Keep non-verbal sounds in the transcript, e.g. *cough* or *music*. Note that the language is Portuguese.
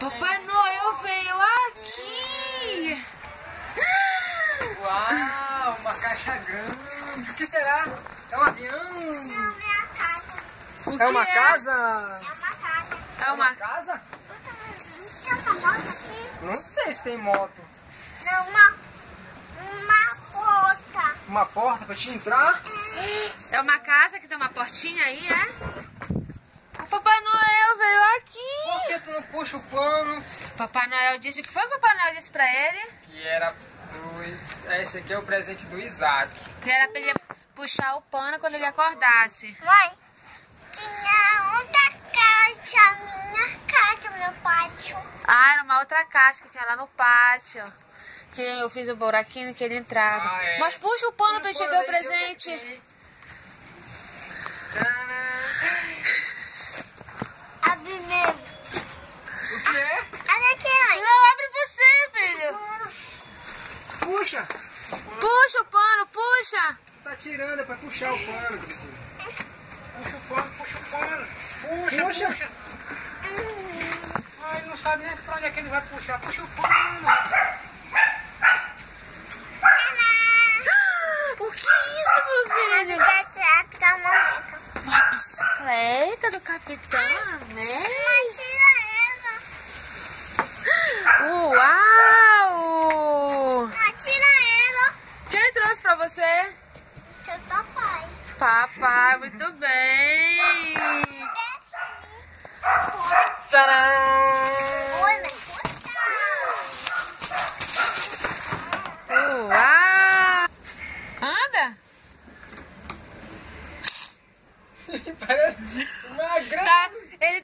Papai Noel veio aqui! Uau, uma caixa grande! O que será? É um avião? Não, é uma casa. O é uma é? casa? É uma casa. É uma, é uma casa? Tem é uma moto aqui? Não sei se tem moto. Não, uma, uma porta. Uma porta pra te entrar? É uma casa que tem uma portinha aí, é? Puxa o pano? Papai Noel disse... O que foi que o Papai Noel disse pra ele? Que era pro... Esse aqui é o presente do Isaac. Que era pra ele puxar o pano quando ele acordasse. Mãe, tinha outra casa, minha casa, meu pátio. Ah, era uma outra caixa que tinha lá no pátio. Que eu fiz o buraquinho que ele entrava. Ah, é. Mas puxa o pano pra gente ver o presente. aqui. Tcharam. Abre mesmo. O que é? Olha aqui, mãe. Não, abre você, filho. Puxa! Puxa o pano, puxa. Tá tirando, é pra puxar o pano, Priscila. Puxa o pano, puxa o pano. Puxa, Puxa. puxa. Ah, ele não sabe nem pra onde é que ele vai puxar. Puxa o pano. O que é isso, meu filho? Tá. Uma bicicleta do Capitão América. Mas tira ela. Uau! Mas tira ela. Quem trouxe pra você? Seu papai. Papai, muito bem. Tcharam! Uau! Anda? *laughs* Parece uma grande... Tá, ele